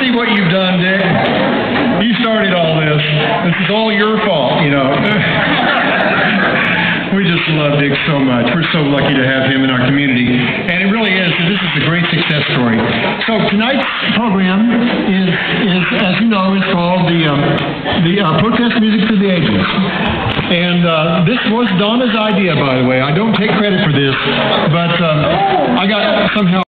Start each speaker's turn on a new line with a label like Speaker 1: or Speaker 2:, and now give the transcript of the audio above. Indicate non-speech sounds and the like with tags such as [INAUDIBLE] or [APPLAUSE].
Speaker 1: see what you've done, Dick. You started all this. This is all your fault, you know. [LAUGHS] we just love Dick so much. We're so lucky to have him in our community. And it really is, this is a great success story. So tonight's program is, is as you know, is called the, um, the uh, Protest Music for the Ages. And uh, this was Donna's idea, by the way. I don't take credit for this, but um, I got somehow